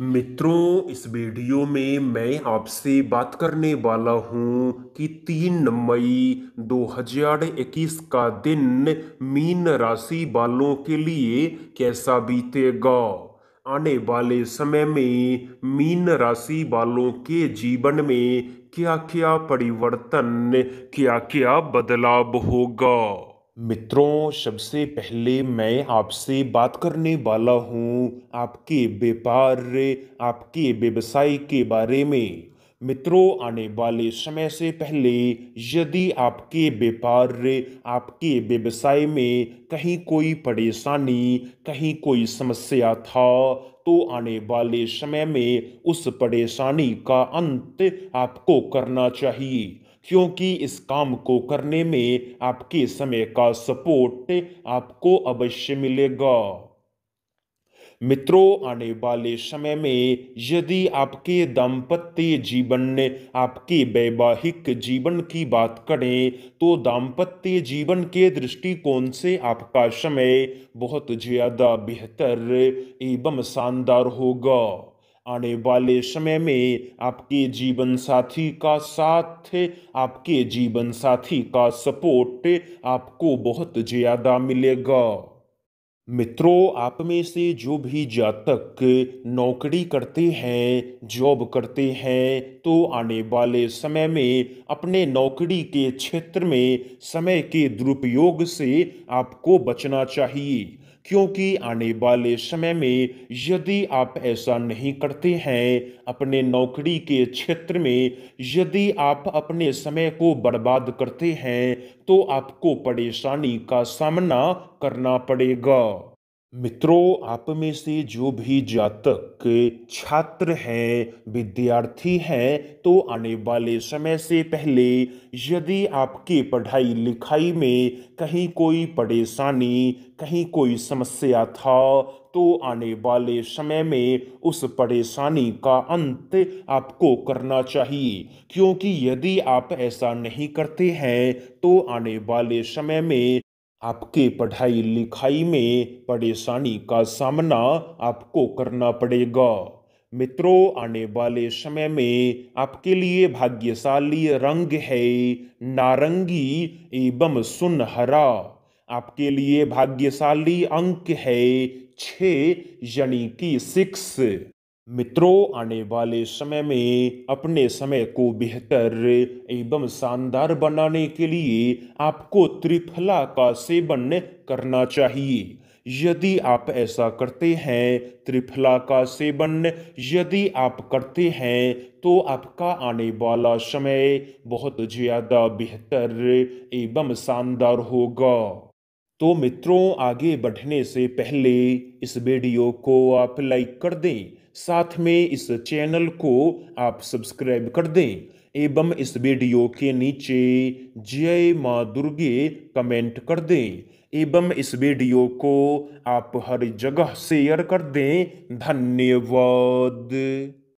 मित्रों, इस वीडियो में मैं आपसे बात करने वाला हूँ कि तीन मई 2021 का दिन मीन राशि वालों के लिए कैसा बीतेगा? आने वाले समय में मीन राशि वालों के जीवन में क्या क्या परिवर्तन क्या क्या बदलाव होगा? मित्रों, सबसे पहले मैं आपसे बात करने वाला हूँ आपके व्यापार, आपके व्यवसाय के बारे में। मित्रों, आने वाले समय से पहले यदि आपके व्यापार, आपके व्यवसाय में कहीं कोई परेशानी, कहीं कोई समस्या था तो आने वाले समय में उस परेशानी का अंत आपको करना चाहिए। क्योंकि इस काम को करने में आपके समय का सपोर्ट आपको अवश्य मिलेगा। मित्रों, आने वाले समय में यदि आपके दाम्पत्य जीवन, आपके वैवाहिक जीवन की बात करें तो दाम्पत्य जीवन के दृष्टिकोण से आपका समय बहुत ज़्यादा बेहतर एवं शानदार होगा। आने वाले समय में आपके जीवन साथी का साथ, आपके जीवन साथी का सपोर्ट आपको बहुत ज़्यादा मिलेगा। मित्रों, आप में से जो भी जातक नौकरी करते हैं, जॉब करते हैं तो आने वाले समय में अपने नौकरी के क्षेत्र में समय के दुरुपयोग से आपको बचना चाहिए। क्योंकि आने वाले समय में यदि आप ऐसा नहीं करते हैं, अपने नौकरी के क्षेत्र में यदि आप अपने समय को बर्बाद करते हैं तो आपको परेशानी का सामना करना पड़ेगा। मित्रों, आप में से जो भी जातक, छात्र हैं, विद्यार्थी हैं तो आने वाले समय से पहले यदि आपके पढ़ाई लिखाई में कहीं कोई परेशानी, कहीं कोई समस्या था तो आने वाले समय में उस परेशानी का अंत आपको करना चाहिए। क्योंकि यदि आप ऐसा नहीं करते हैं तो आने वाले समय में आपके पढ़ाई लिखाई में परेशानी का सामना आपको करना पड़ेगा। मित्रों, आने वाले समय में आपके लिए भाग्यशाली रंग है नारंगी एवं सुनहरा। आपके लिए भाग्यशाली अंक है छ यानी कि सिक्स। मित्रों, आने वाले समय में अपने समय को बेहतर एवं शानदार बनाने के लिए आपको त्रिफला का सेवन करना चाहिए। यदि आप ऐसा करते हैं, त्रिफला का सेवन यदि आप करते हैं तो आपका आने वाला समय बहुत ज़्यादा बेहतर एवं शानदार होगा। तो मित्रों, आगे बढ़ने से पहले इस वीडियो को आप लाइक कर दें। साथ में इस चैनल को आप सब्सक्राइब कर दें एवं इस वीडियो के नीचे जय माँ दुर्गे कमेंट कर दें एवं इस वीडियो को आप हर जगह शेयर कर दें। धन्यवाद।